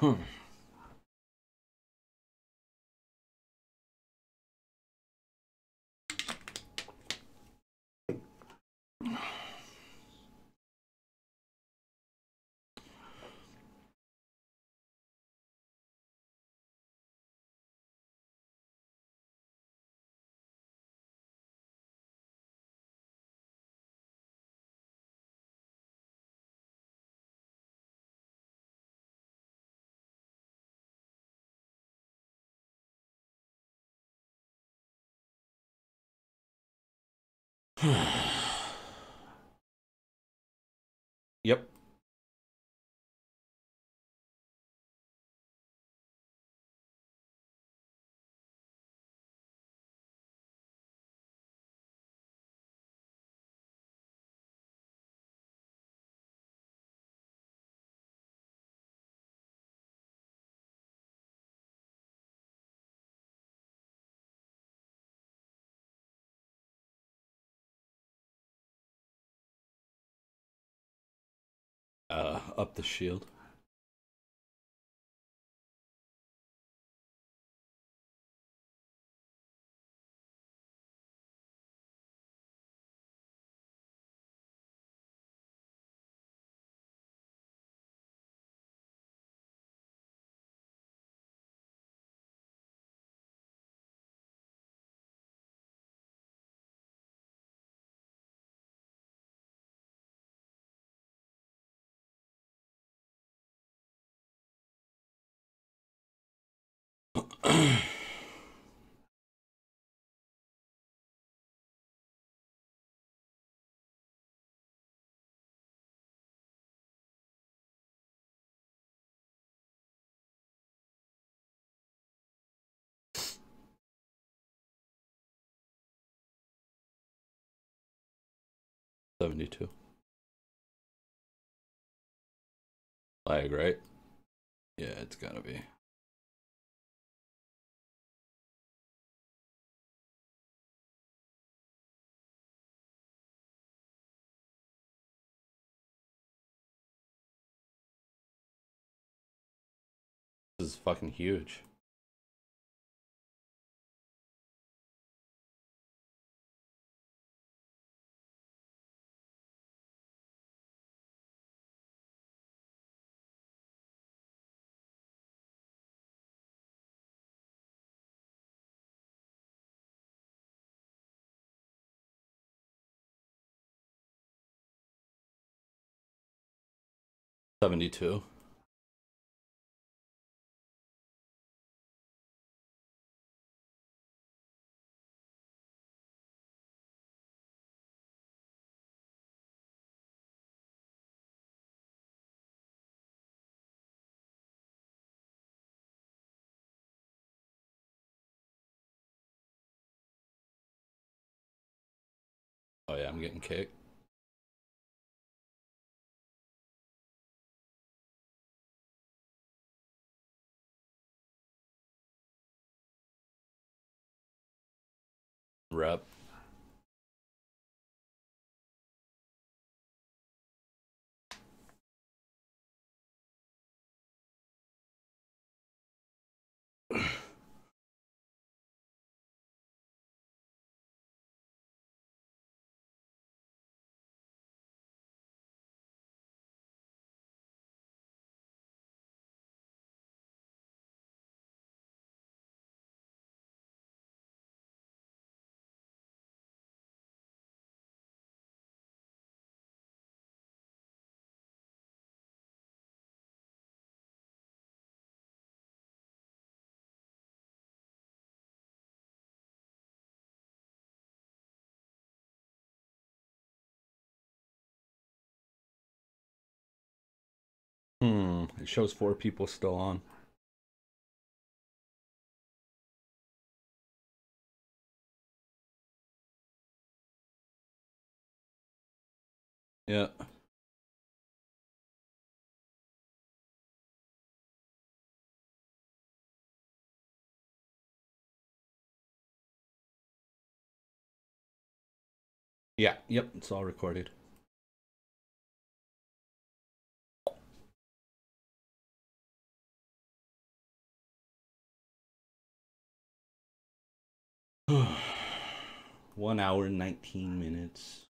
Hmm. yep. Uh, up the shield. Seventy-two. Lag, right? Yeah, it's gotta be. Is fucking huge. Seventy-two. I'm getting kicked. Rep. Hmm. It shows four people still on. Yeah. Yeah, yep, it's all recorded. One hour, and 19 minutes.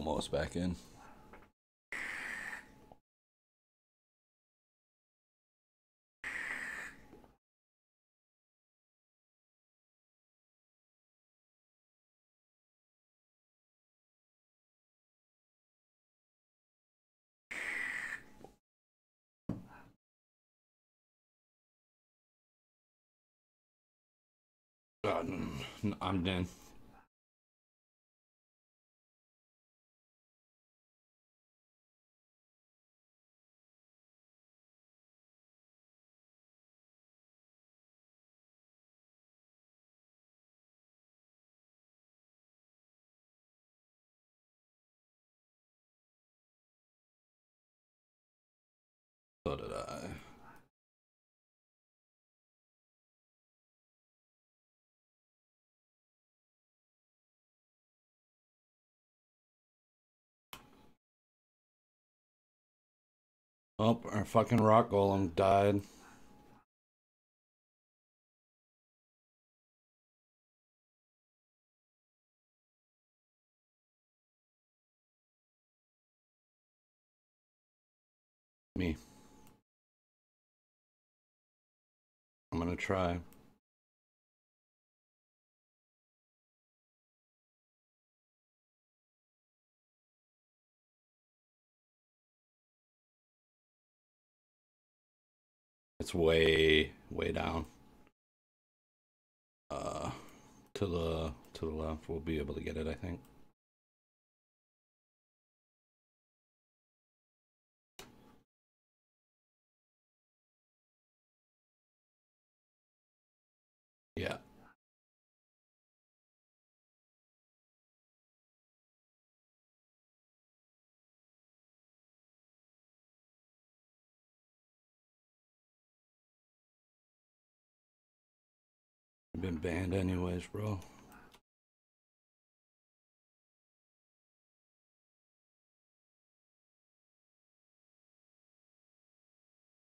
Almost back in. Uh, I'm done. Oh, our fucking rock golem died. Me. I'm gonna try. It's way, way down. Uh, to the to the left, we'll be able to get it, I think. Yeah. Been banned anyways, bro.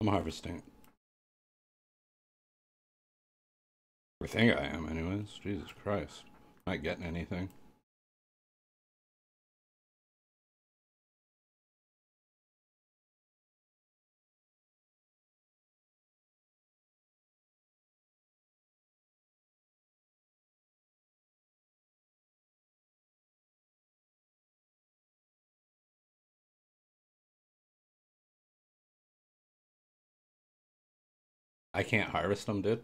I'm harvesting. I think I am anyways. Jesus Christ. Not getting anything. I can't harvest them, dude.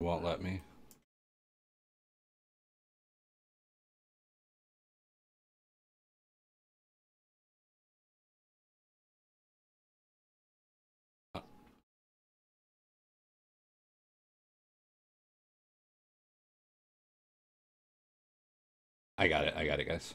Won't let me. I got it. I got it, guys.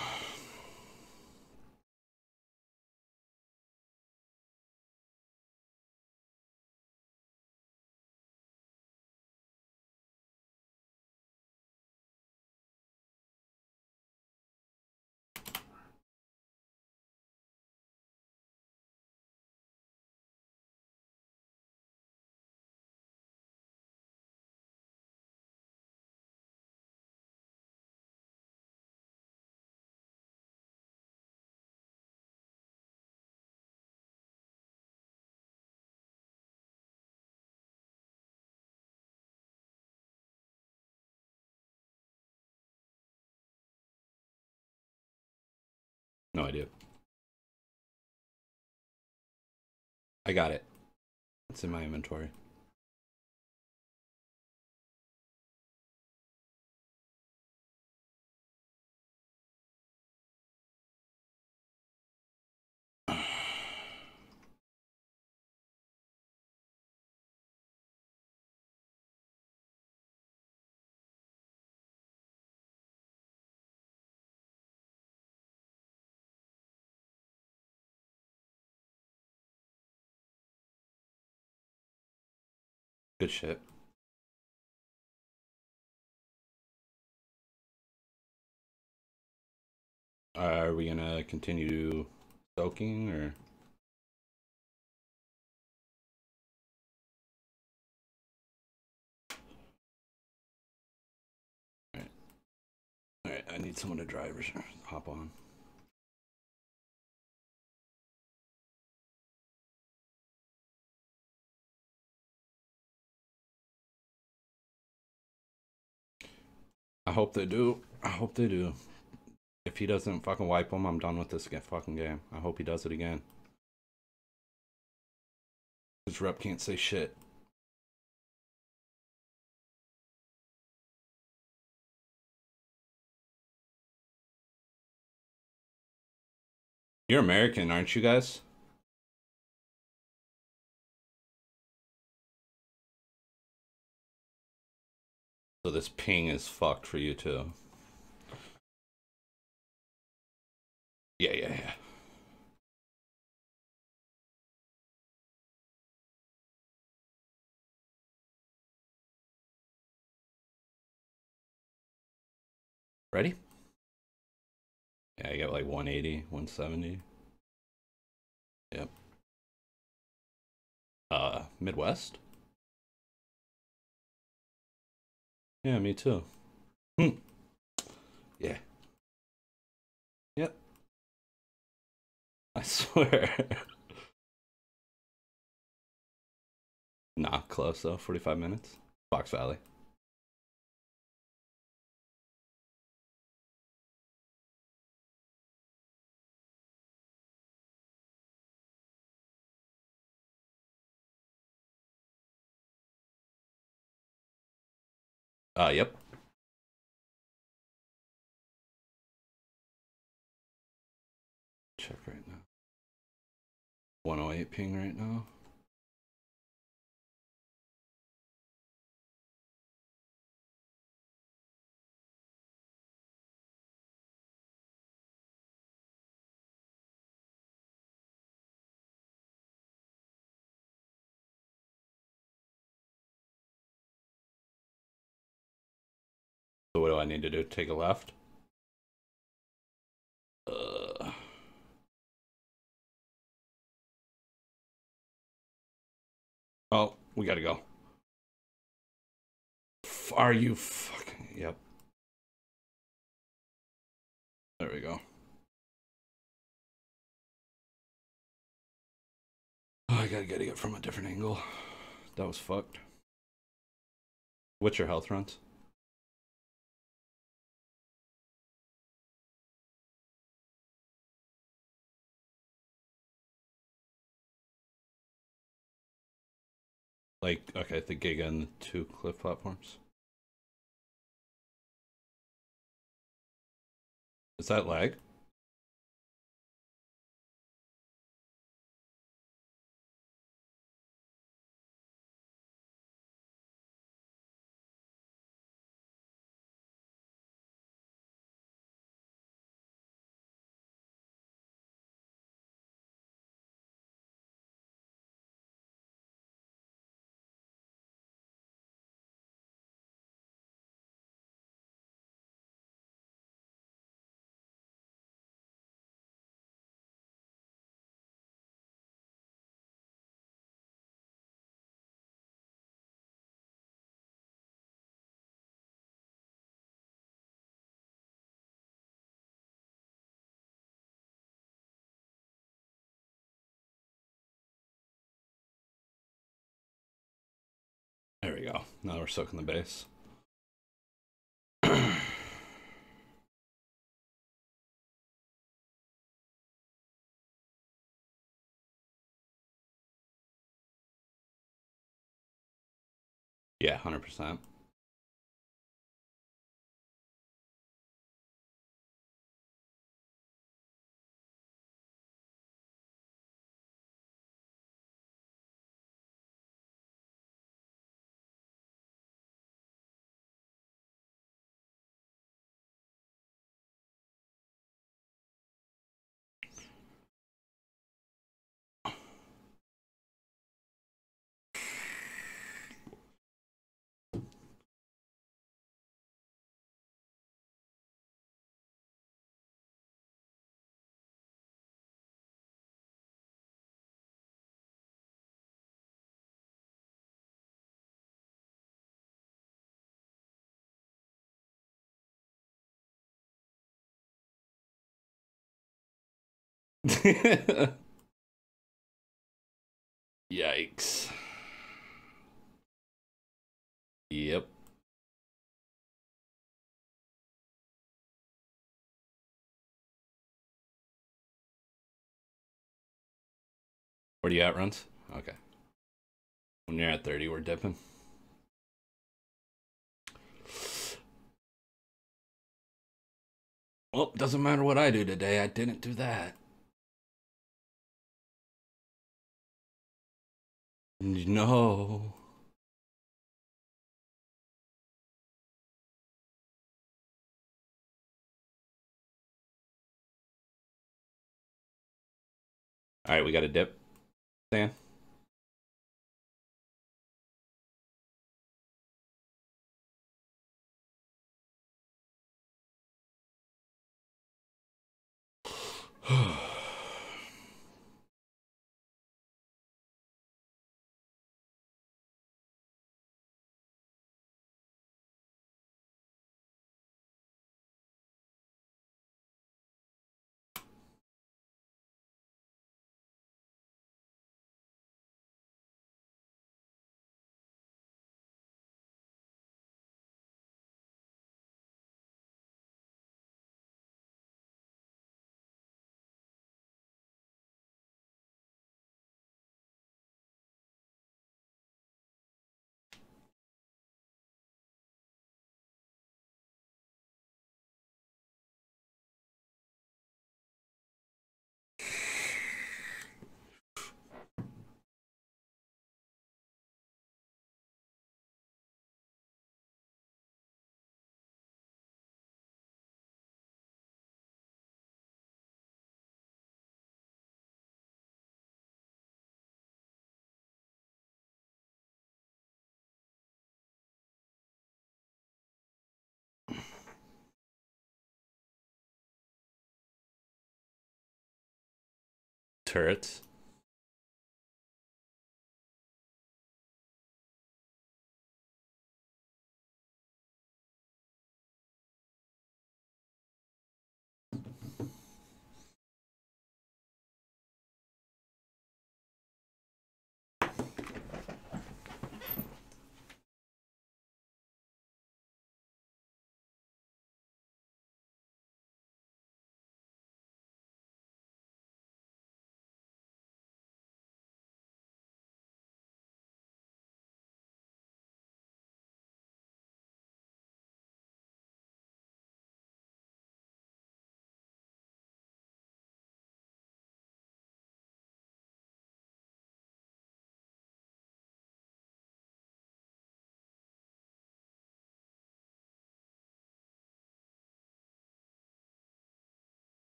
No idea. I got it. It's in my inventory. Good shit. are we gonna continue soaking or? Alright. Alright, I need someone to drive or hop on. I hope they do. I hope they do. If he doesn't fucking wipe him, I'm done with this fucking game. I hope he does it again. His rep can't say shit. You're American, aren't you guys? So this ping is fucked for you too. Yeah, yeah, yeah. Ready? Yeah, I got like 180, 170. Yep. Uh, Midwest? Yeah, me too. Hmm. Yeah. Yep. I swear. Not close though, 45 minutes. Fox Valley. Uh, yep. Check right now. 108 ping right now. So what do I need to do? Take a left? Uh, oh, we gotta go. Are you fucking... Yep. There we go. Oh, I gotta get it from a different angle. That was fucked. What's your health runs? Like, okay, the Giga and the two cliff platforms. Is that lag? There we go. Now we're soaking the base. yeah, 100%. Yikes. Yep. Where do you at, runs? Okay. When you're at 30, we're dipping. Well, doesn't matter what I do today. I didn't do that. No. All right, we got a dip. Stan. Turrets.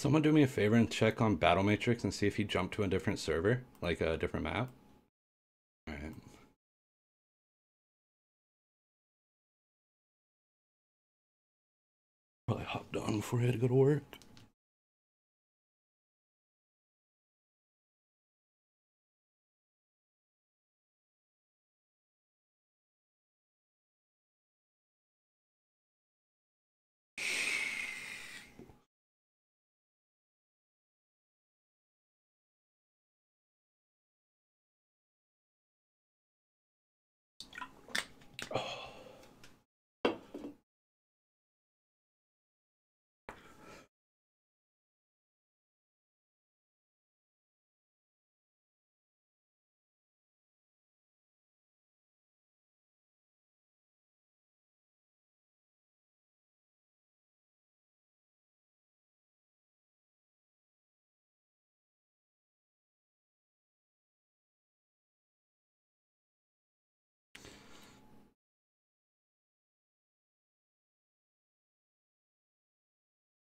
Someone do me a favor and check on Battle Matrix and see if he jumped to a different server, like a different map. Alright. Probably hopped on before he had to go to work.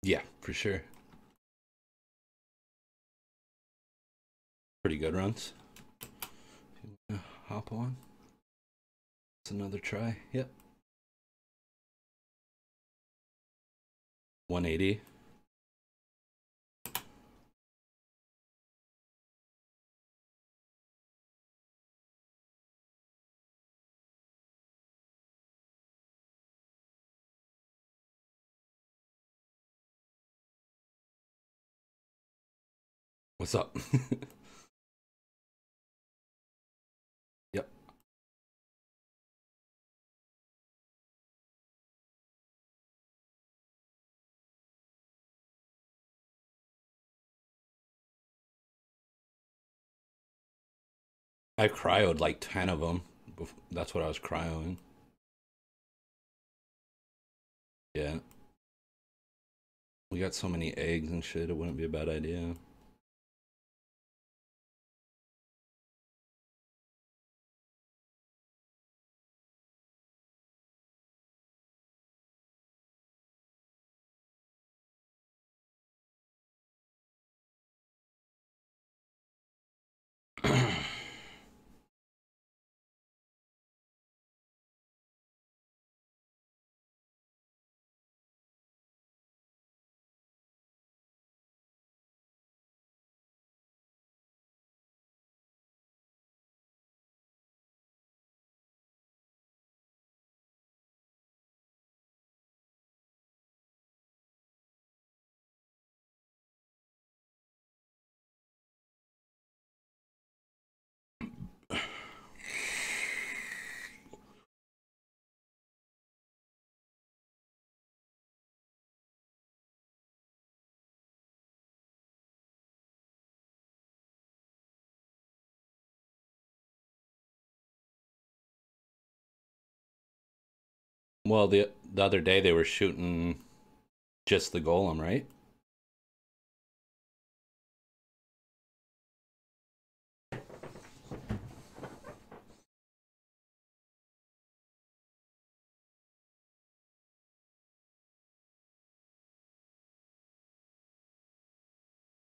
Yeah, for sure. Pretty good runs. Hop on. It's another try. Yep. 180. What's up? yep. I cryoed like 10 of them. That's what I was cryoing. Yeah. We got so many eggs and shit, it wouldn't be a bad idea. Well, the the other day they were shooting just the golem, right?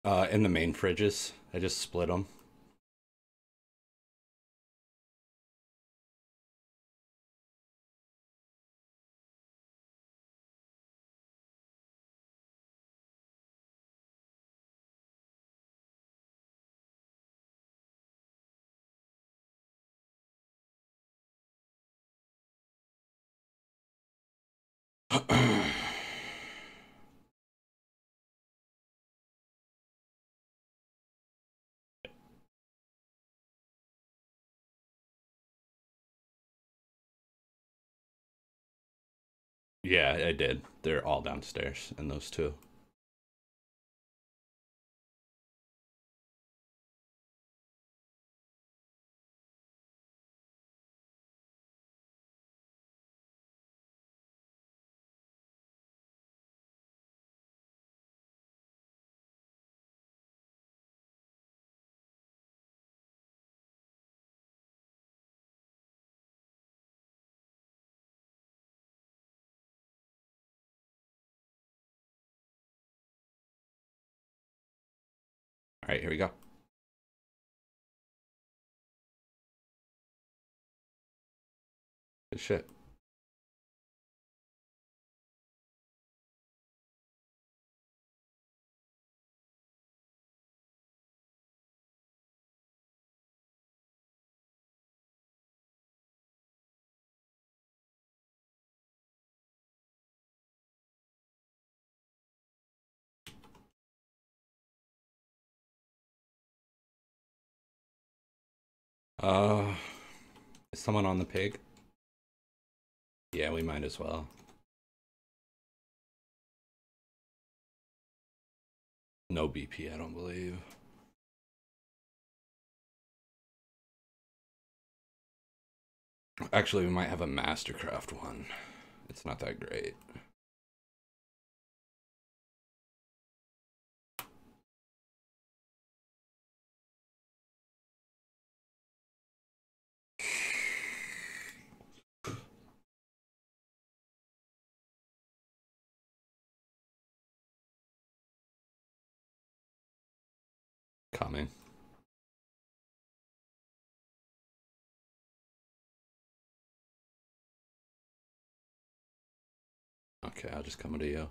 Uh, in the main fridges, I just split them. Yeah, I did. They're all downstairs, and those two. Right, here we go. Good shit. Uh, is someone on the pig? Yeah, we might as well. No BP, I don't believe. Actually, we might have a Mastercraft one. It's not that great. Coming. Okay, I'll just come to you.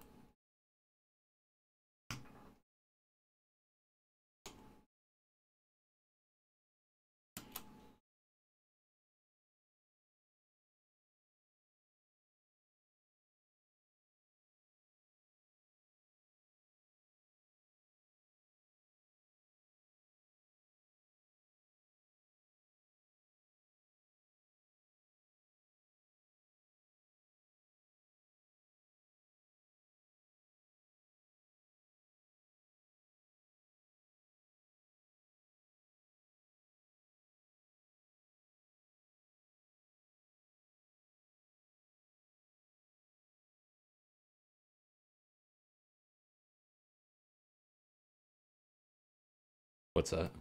What's that?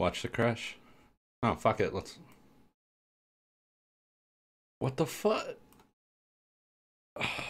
Watch the crash. Oh, fuck it. Let's. What the fuck?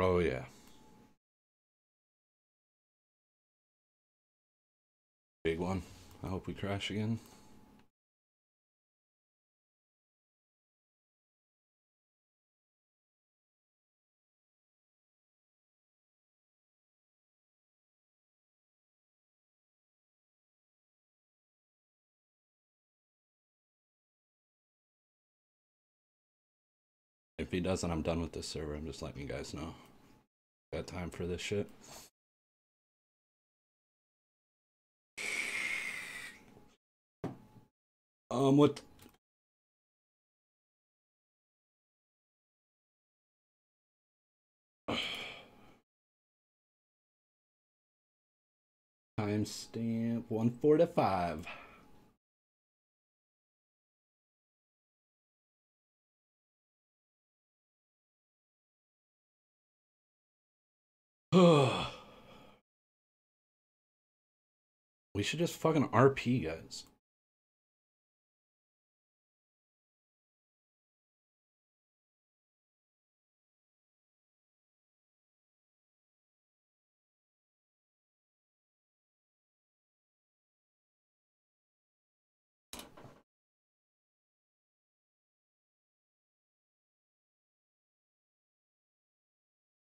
Bro, yeah. Big one. I hope we crash again. If he doesn't, I'm done with this server. I'm just letting you guys know. Got time for this shit. Um, what? Timestamp 145. we should just fucking RP, guys.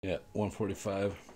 Yeah, 145.